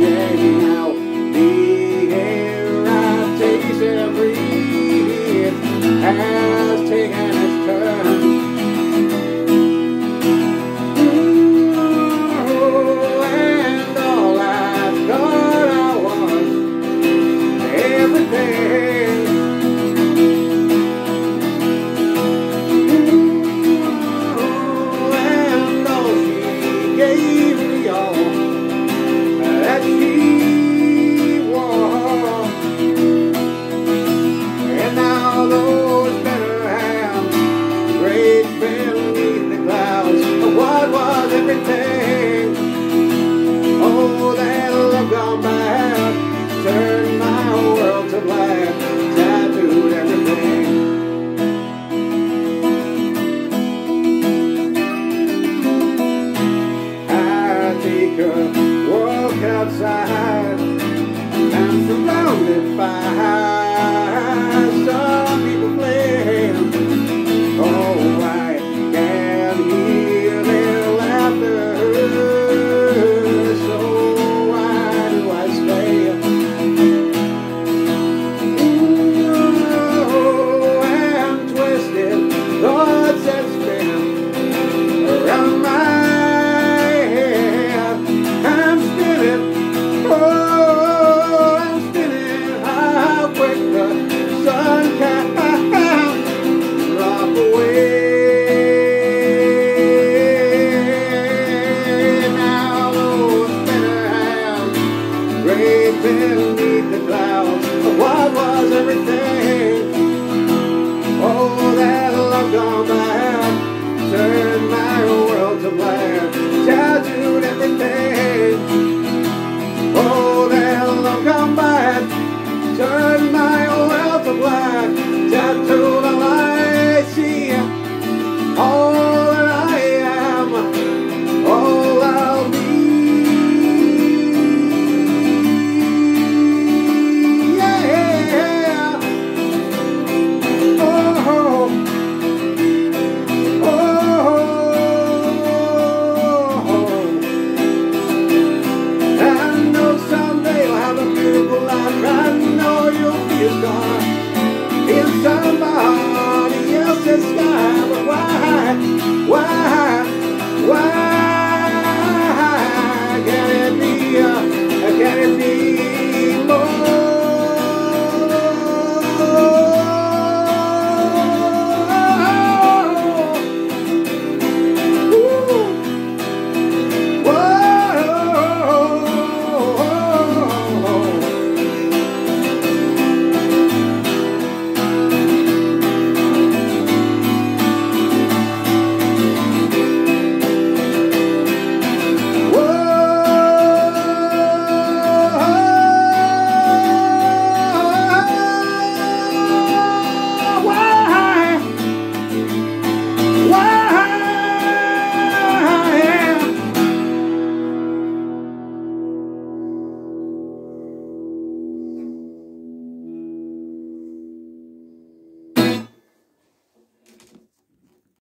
get I'm surrounded by they filled the clouds. What was everything?